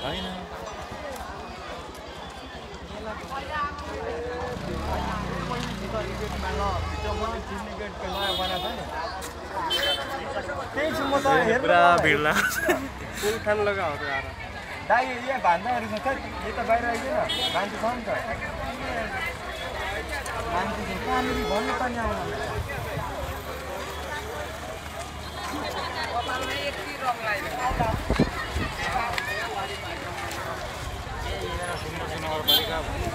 छैन पुरा भिड लाग्छ फुल खान दाइ यहाँ छ यता बाहिर आइदिएन छ नि त भन्नु आउनु नगरपालिका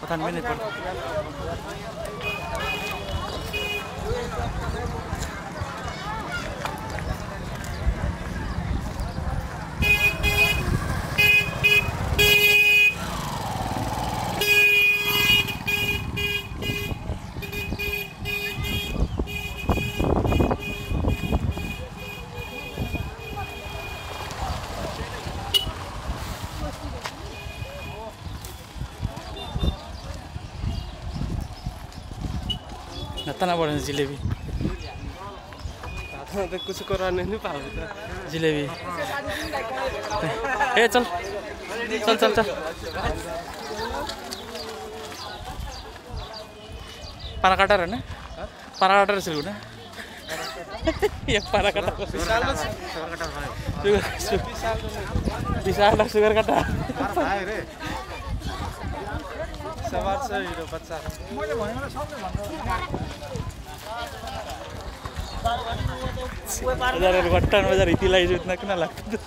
कता पनि जिलेबी। हातमा त कुछ कराउने नि पाउँछ जिलेबी। ए चल। चल चल चल। पारा काटार होइन पारा काटार सिलगढी एक पारा काटाको विशाल सुगर काटा। सवार छ हिरो बच्चा हजार घट्टा हजार हिती लगाइदियो इतना किन लाग्छ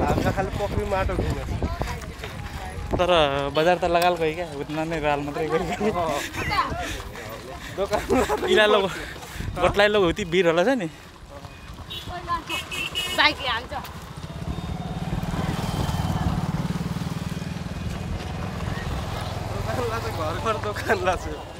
हामीलाई खालि पोखरी माटो घुम्यो तर बजार त लगाल गयो क्या उतना नै राल मात्रै गयो दोकान इला लोग गट्लाई लोग हुती भिड होला छ नि दोकानलाई चाहिँ घर घर दोकानलाई चाहिँ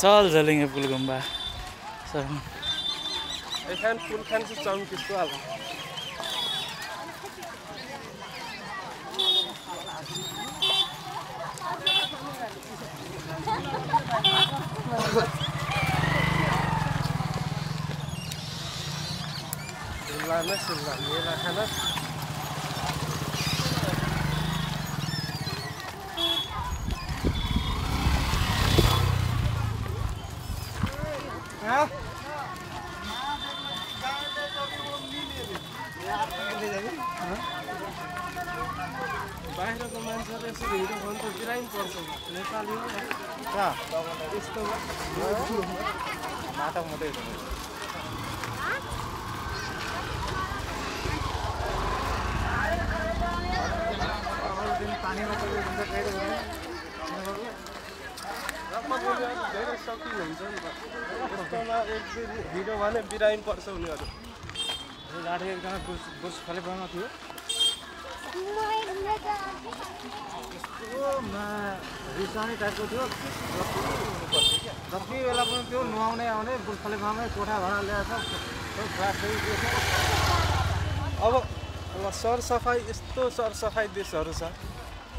चल झलेंगे पुल गुम्बा सर पुल खान से चाउन किसको हाल्नु हाल सिल्ला सिल्ला मेला खाना बाहिरको मान्छेहरू यसरी हिँड्यो भने त बिरामी पर्छ नेपाली हो यस्तो नाटक मात्रै धेरै सकिङ हुन्छ नि त यस्तोमा एक दिन हिँड्यो भने बिरामी पर्छ उनीहरू। गाडी एकजना बनाएको थियो। रिसाउने टाइपको थियो। जति बेला पनि त्यो नुहाउने आउने बुल्फले मामै कोठा भाडा क्लास दिएछ अब अब सरसफाइ यस्तो सरसफाइ देशहरू छ।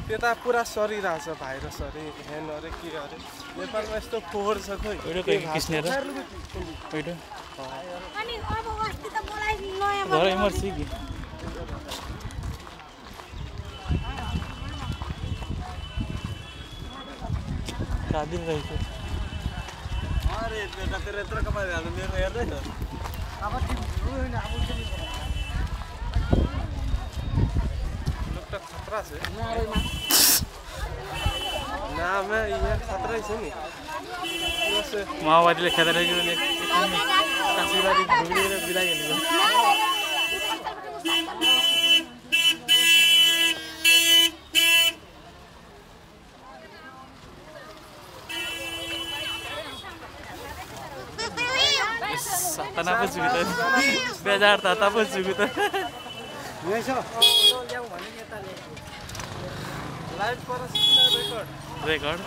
त्यता पुरा सरिरहेछ भाइरस अरे ह्यान अरे के अरे। नेपालमा यस्तो फोहोर छ खोइ। एउटा कोही किस्ने र? एउटा अनि अब अस्ति त मलाई नयाँ घर इमर्सी कि शादी रहेछ अरे बेटा तेरो यत्रो कमाइहाल्नु मेरो हेर्दैन अब लोग त खतरा छ नाममा यहाँ खतरै छ नि बस माओवादीले खेदा रहेको भने एकदमै काशीबारी घुमिएर बिलाइहाल्नु साताना पो सुगु त बेजार ताता पो सुगु त यही छ लाइभ पर रेकर्ड रेकर्ड